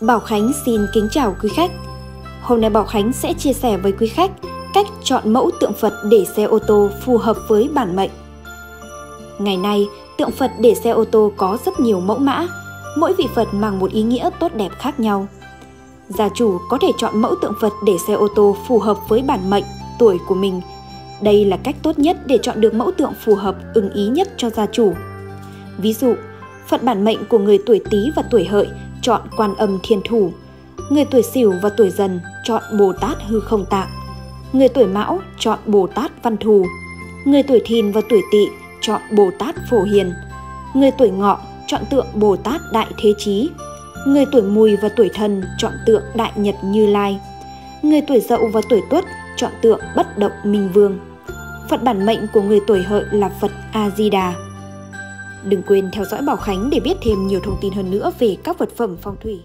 Bảo Khánh xin kính chào quý khách. Hôm nay Bảo Khánh sẽ chia sẻ với quý khách cách chọn mẫu tượng Phật để xe ô tô phù hợp với bản mệnh. Ngày nay, tượng Phật để xe ô tô có rất nhiều mẫu mã, mỗi vị Phật mang một ý nghĩa tốt đẹp khác nhau. Gia chủ có thể chọn mẫu tượng Phật để xe ô tô phù hợp với bản mệnh, tuổi của mình. Đây là cách tốt nhất để chọn được mẫu tượng phù hợp ưng ý nhất cho gia chủ. Ví dụ, Phật bản mệnh của người tuổi Tý và tuổi Hợi chọn Quan Âm Thiên Thủ, người tuổi Sửu và tuổi Dần chọn Bồ Tát Hư Không Tạng, người tuổi Mão chọn Bồ Tát Văn Thù, người tuổi Thìn và tuổi Tỵ chọn Bồ Tát Phổ Hiền, người tuổi Ngọ chọn tượng Bồ Tát Đại Thế Chí, người tuổi Mùi và tuổi Thân chọn tượng Đại Nhật Như Lai, người tuổi Dậu và tuổi Tuất chọn tượng Bất Động Minh Vương. Phật bản mệnh của người tuổi Hợi là Phật A Di Đà. Đừng quên theo dõi Bảo Khánh để biết thêm nhiều thông tin hơn nữa về các vật phẩm phong thủy.